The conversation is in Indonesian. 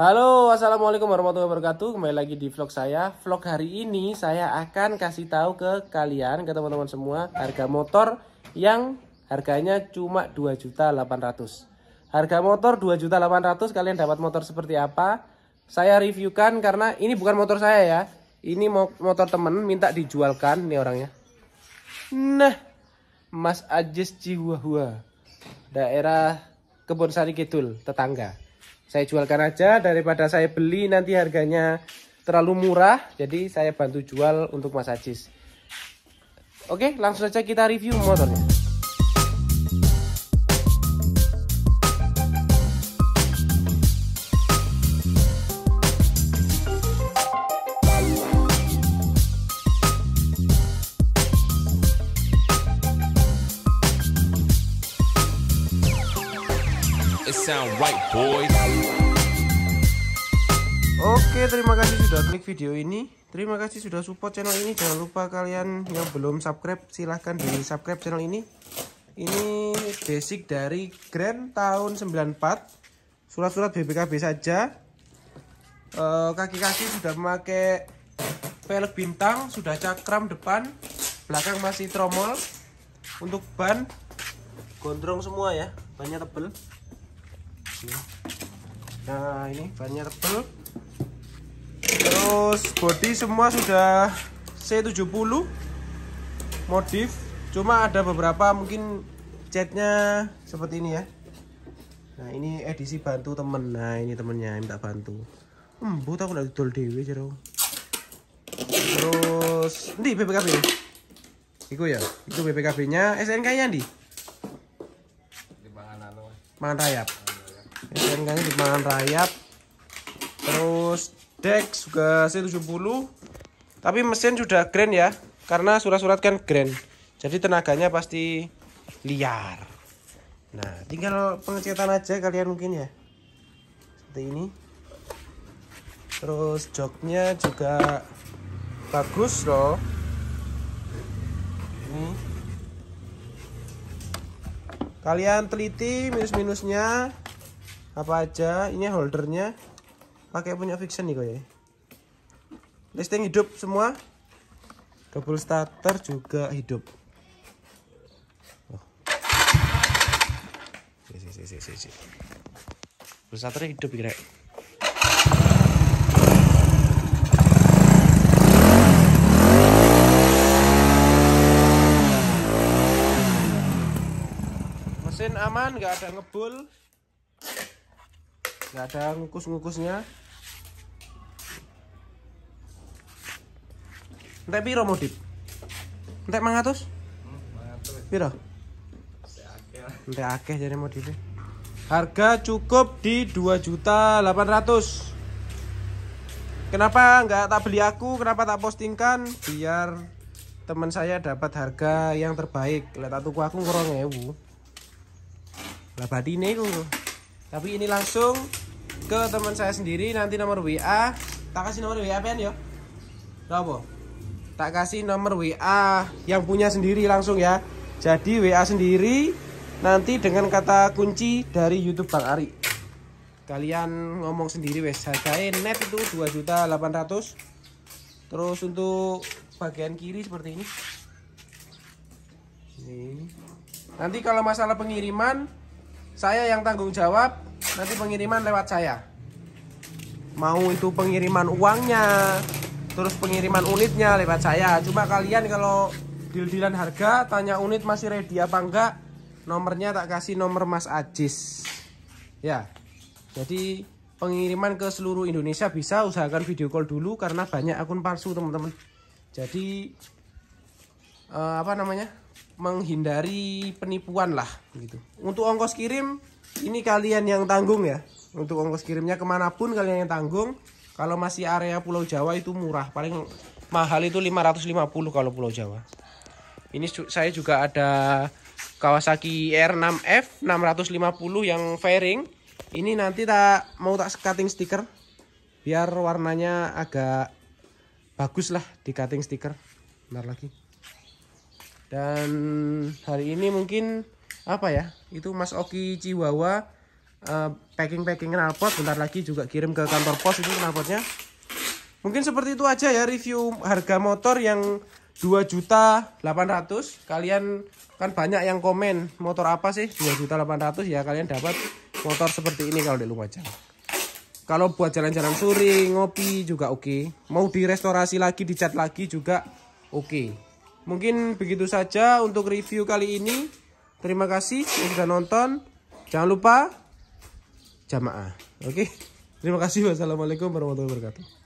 Halo, assalamualaikum warahmatullahi wabarakatuh. Kembali lagi di vlog saya. Vlog hari ini saya akan kasih tahu ke kalian, ke teman-teman semua, harga motor yang harganya cuma 2.800. Harga motor 2.800 kalian dapat motor seperti apa? Saya reviewkan karena ini bukan motor saya ya. Ini motor temen minta dijualkan nih orangnya. Nah, Mas Ajis Cihuahua, daerah Kebun Sari Kidul, tetangga saya jualkan aja daripada saya beli nanti harganya terlalu murah jadi saya bantu jual untuk Mas Ajis. Oke langsung saja kita review motornya It sound right, boys. Oke, terima kasih sudah klik video ini. Terima kasih sudah support channel ini. Jangan lupa kalian yang belum subscribe, silahkan di subscribe channel ini. Ini basic dari Grand tahun 94. Surat-surat BBKB saja. Eh, kaki-kaki sudah memakai velg bintang, sudah cakram depan, belakang masih tromol. Untuk ban gondrong semua ya, bannya tebel. Nah, ini bannya tebel terus body semua sudah C70 modif. Cuma ada beberapa mungkin catnya seperti ini ya. Nah ini edisi bantu temen. Nah ini temennya minta bantu. Hmm bu aku udah didol dewe jero terus ini BPKB Iku ya? Itu BPKB nya SNK nya di mangan rayap SNK nya di mangan rayap. Terus Dex juga C70 tapi mesin sudah grand ya karena surat-surat kan grand. Jadi tenaganya pasti liar. Nah tinggal pengecetan aja kalian mungkin ya. Seperti ini. Terus joknya juga bagus loh. Ini. Kalian teliti minus-minusnya apa aja ini holdernya. Pakai punya fiction nih kok ya. Listing hidup semua. Double starter juga hidup. Oh. si, si, si, si, si. double starter hidup kira mesin aman nggak ada ngebul nggak ada ngukus-ngukusnya Entek piro modif? Entek 500? Piro? Entek akeh jadi modifnya. Harga cukup di 2.800. Kenapa nggak tak beli aku? Kenapa tak postingkan? Biar teman saya dapat harga yang terbaik. Lihat tuku aku ngurang ewu. Lah badine. Tapi ini langsung ke teman saya sendiri nanti nomor WA. Tak kasih nomor WA apa ya? Berapa? tak kasih nomor WA yang punya sendiri langsung ya jadi WA sendiri nanti dengan kata kunci dari YouTube Bang Ari kalian ngomong sendiri wes harganya net itu 2.800 terus untuk bagian kiri seperti ini ini nanti kalau masalah pengiriman saya yang tanggung jawab nanti pengiriman lewat saya. Mau itu pengiriman uangnya terus pengiriman unitnya lewat saya. Cuma kalian kalau deal-dealan harga tanya unit masih ready apa enggak nomornya tak kasih nomor Mas Ajis. Ya. Jadi pengiriman ke seluruh Indonesia bisa usahakan video call dulu karena banyak akun palsu teman-teman. Jadi eh, apa namanya menghindari penipuan lah gitu untuk ongkos kirim ini kalian yang tanggung ya untuk ongkos kirimnya ke mana pun kalian yang tanggung kalau masih area Pulau Jawa itu murah, paling mahal itu 550 kalau Pulau Jawa. Ini saya juga ada Kawasaki R6F 650 yang fairing. Ini nanti tak mau tak cutting stiker biar warnanya agak bagus lah di cutting stiker. Bentar lagi. Dan hari ini mungkin apa ya? Itu Mas Oki Ciwawa packing packing knalpot bentar lagi juga kirim ke kantor pos itu knalpotnya mungkin seperti itu aja ya review harga motor yang 2 juta 800 kalian kan banyak yang komen motor apa sih 2 juta 800 ya kalian dapat motor seperti ini kalau di Lumajang kalau buat jalan-jalan sore ngopi juga oke okay. mau direstorasi lagi dicat lagi juga oke okay. Mungkin begitu saja untuk review kali ini. Terima kasih yang sudah nonton. Jangan lupa jamaah. Oke. Terima kasih. Wassalamualaikum warahmatullahi wabarakatuh